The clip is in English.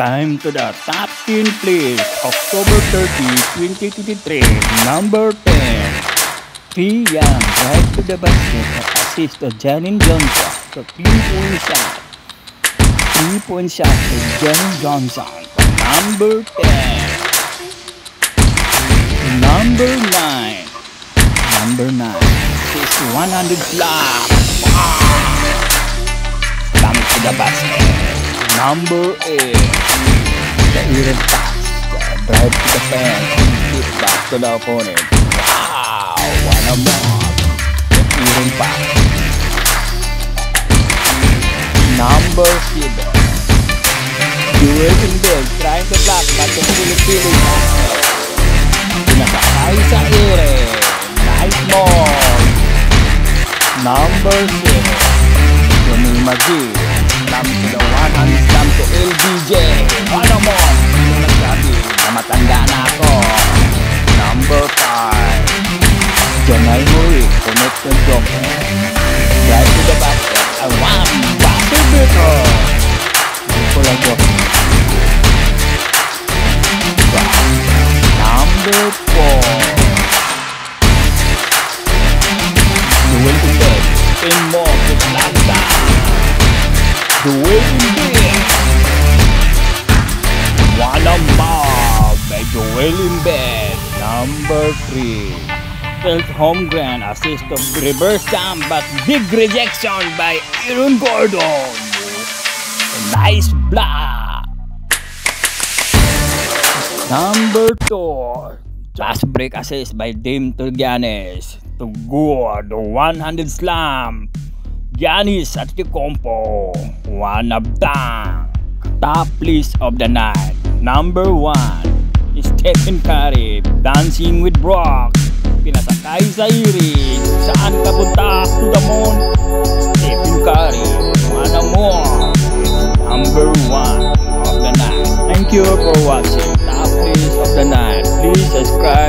Time to the top 10 please. October 30, 2023. Number 10. Trian right to the basket assist to Janine Johnson. So 3 point shot. 3 point shot to Janine Johnson. Number 10. Number 9. Number 9. This 100 block. Come to the basket. Number 8 The Eden Drive to the fence and back to the opponent Wow! One a mob The Number 7 Duel in build trying to block but the Filipino Pinakakay sa ere Nice ball Number 6 Yumi Magic Number 7 Nanako Number 5 Chẳng ai hối của nước tương trộm Right to the basket I want What to do to Cô lại được Number 4 Doing the best in more than last time Doing the Joel Embiid. Number 3. Felt home ground assist of reverse jump but big rejection by Aaron Gordon. Nice block. Number 2. Fast break assist by Dame to Giannis. To good 100 slam. Giannis at the compo. One of them. Top list of the night. Number 1. Stephen Curry dancing with Brock. Pinasakay sa iris. Saan ka punta? To the moon. Stephen Curry. One more. Number 1 of the night. Thank you for watching Top List of the Night. Please subscribe